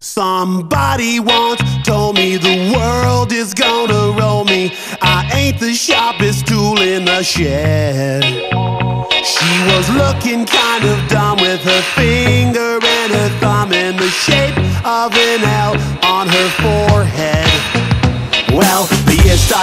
Somebody once told me the world is gonna roll me. I ain't the sharpest tool in the shed. She was looking kind of dumb with her finger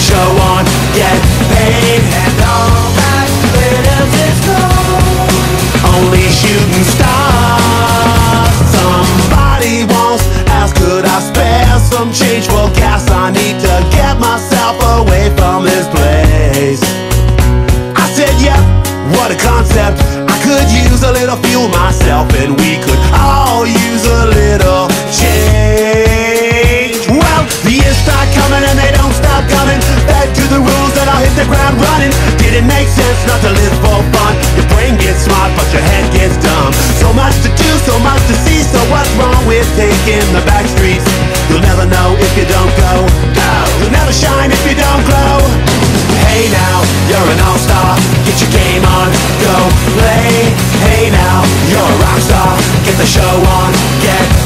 Show on, get paid. And all that glitters is gold. Only shooting stars. Somebody once asked, could I spare some change for gas? I need to get myself away from this place. I said, yeah, what a concept. I could use a little fuel myself, and we could all the rules that I'll hit the ground running. Did it make sense not to live for fun. Your brain gets smart but your head gets dumb. So much to do, so much to see. So what's wrong with taking the back streets? You'll never know if you don't go, go. You'll never shine if you don't glow. Hey now, you're an all-star Get your game on, go play. Hey now, you're a rock star. Get the show on, get